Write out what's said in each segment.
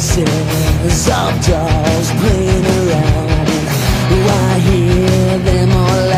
voices of dolls playing around. I hear them all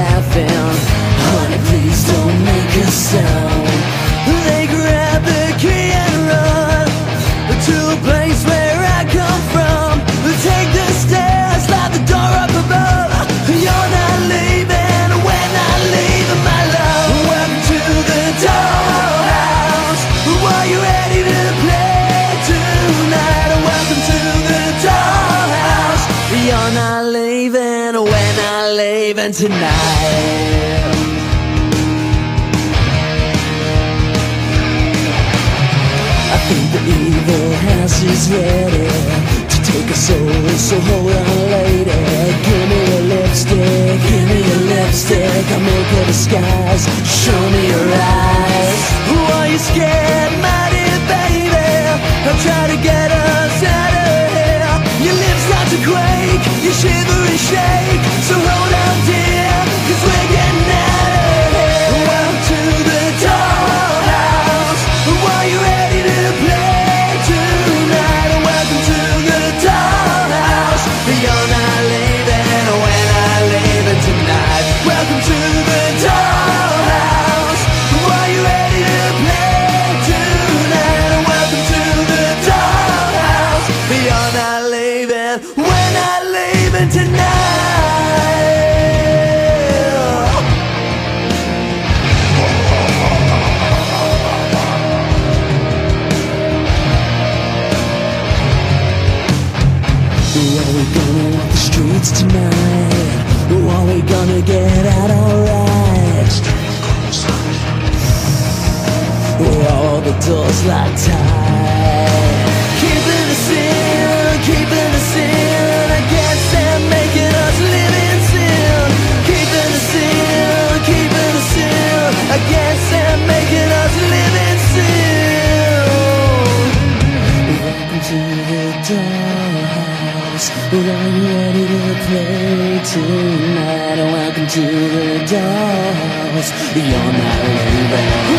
You're not leaving when I leaving tonight. I think the evil house is ready to take a soul. So hold on, lady. Give me your lipstick, give me your lipstick. I'll make a disguise. Streets tonight? Are we gonna get out alright? All the doors locked tight? Keeping us in, keeping us in I guess they're making us live in sin. Keeping us in, keeping us in I guess they're making us live in sin. Welcome to the dollhouse. Are you ready to play tonight? Welcome to the dollhouse. You're not leaving.